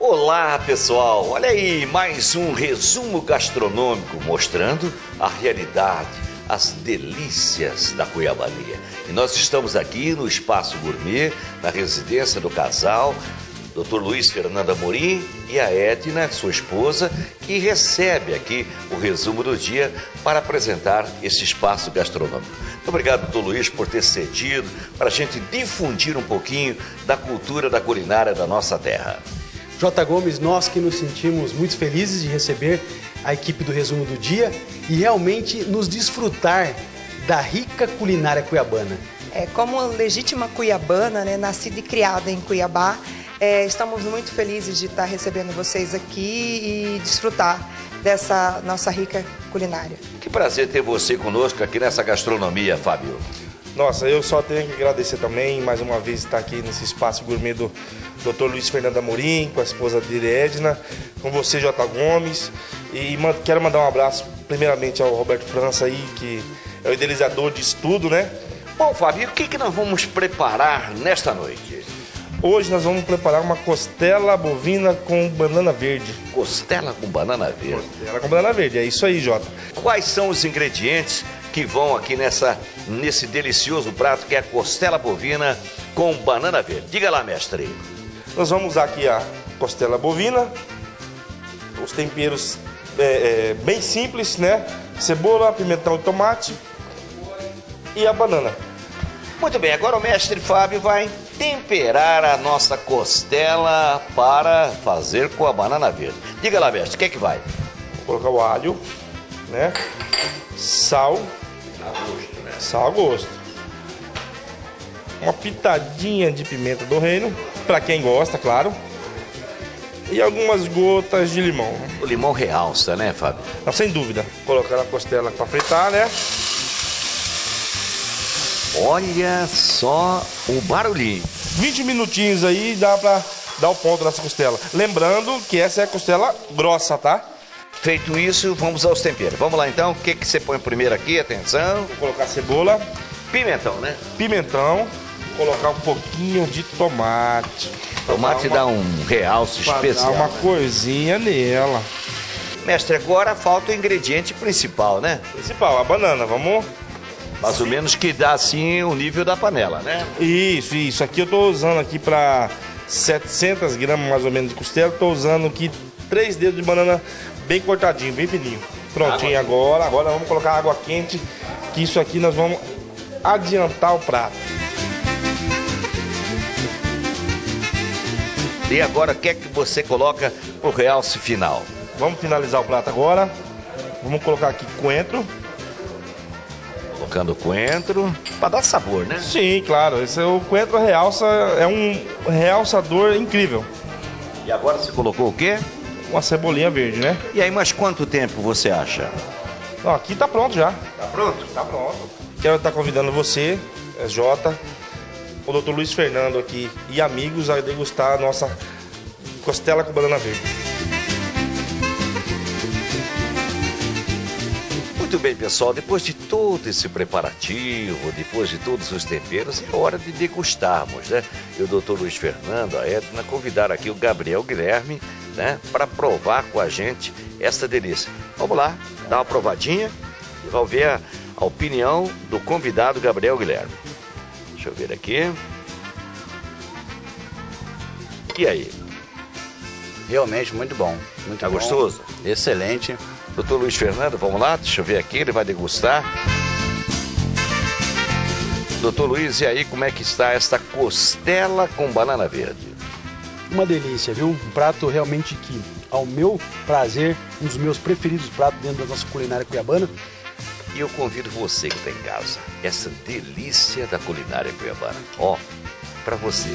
Olá pessoal, olha aí mais um resumo gastronômico mostrando a realidade, as delícias da Cuiabania. E nós estamos aqui no Espaço Gourmet, na residência do casal, Dr. Luiz Fernando Amorim e a Edna, sua esposa, que recebe aqui o resumo do dia para apresentar esse espaço gastronômico. Muito obrigado, doutor Luiz, por ter cedido para a gente difundir um pouquinho da cultura da culinária da nossa terra. J. Gomes, nós que nos sentimos muito felizes de receber a equipe do Resumo do Dia e realmente nos desfrutar da rica culinária cuiabana. É, como legítima cuiabana, né, nascida e criada em Cuiabá, é, estamos muito felizes de estar recebendo vocês aqui e desfrutar dessa nossa rica culinária. Que prazer ter você conosco aqui nessa gastronomia, Fábio. Nossa, eu só tenho que agradecer também, mais uma vez, estar aqui nesse espaço gourmet do Dr. Luiz Fernando Amorim, com a esposa dele, Edna, com você, J. Gomes. E quero mandar um abraço, primeiramente, ao Roberto França aí, que é o idealizador disso tudo, né? Bom, Fábio, o que, que nós vamos preparar nesta noite? Hoje nós vamos preparar uma costela bovina com banana verde. Costela com banana verde? Costela com banana verde, é isso aí, Jota. Quais são os ingredientes que vão aqui nessa, nesse delicioso prato que é a costela bovina com banana verde? Diga lá, mestre. Nós vamos usar aqui a costela bovina, os temperos é, é, bem simples, né? Cebola, pimentão e tomate e a banana. Muito bem, agora o mestre Fábio vai temperar a nossa costela para fazer com a banana verde. Diga lá, mestre, o que é que vai? Vou colocar o alho, né? Sal. A gosto, né? Sal a gosto. Uma pitadinha de pimenta do reino, para quem gosta, claro. E algumas gotas de limão. O limão realça, né, Fábio? Não, sem dúvida. Colocar a costela para fritar, né? Olha só o barulhinho. 20 minutinhos aí dá pra dar o ponto nessa costela. Lembrando que essa é a costela grossa, tá? Feito isso, vamos aos temperos. Vamos lá então, o que, que você põe primeiro aqui? Atenção. Vou colocar cebola, Pimentão, né? pimentão, colocar um pouquinho de tomate. Tomate Pra dá um realce especial. dar uma né? coisinha nela. Mestre, agora falta o ingrediente principal, né? Principal, a banana, vamos? Mais ou menos que dá assim o nível da panela, né? Isso, isso. Aqui eu tô usando aqui para 700 gramas mais ou menos de costela. Tô usando aqui três dedos de banana bem cortadinho, bem fininho. Prontinho agora. Agora vamos colocar água quente, que isso aqui nós vamos adiantar o prato. E agora, o que é que você coloca pro realce final? Vamos finalizar o prato agora. Vamos colocar aqui coentro. Colocando coentro, para dar sabor, né? Sim, claro. Esse é o coentro realça, é um realçador incrível. E agora você colocou o quê? Uma cebolinha verde, né? E aí, mais quanto tempo você acha? Ó, aqui tá pronto já. Tá pronto? Tá pronto. Quero estar convidando você, é Jota, o doutor Luiz Fernando aqui e amigos a degustar a nossa costela com banana verde. Muito bem, pessoal, depois de todo esse preparativo, depois de todos os temperos, é hora de degustarmos, né? E o doutor Luiz Fernando, a Edna, convidaram aqui o Gabriel Guilherme, né, para provar com a gente essa delícia. Vamos lá, dar uma provadinha e vamos ver a, a opinião do convidado Gabriel Guilherme. Deixa eu ver aqui. E aí, Realmente muito bom. Muito Tá bom. gostoso? Excelente. Doutor Luiz Fernando, vamos lá, deixa eu ver aqui, ele vai degustar. Doutor Luiz, e aí como é que está esta costela com banana verde? Uma delícia, viu? Um prato realmente que, ao meu prazer, um dos meus preferidos pratos dentro da nossa culinária cuiabana. E eu convido você que está em casa, essa delícia da culinária cuiabana. Ó, para você.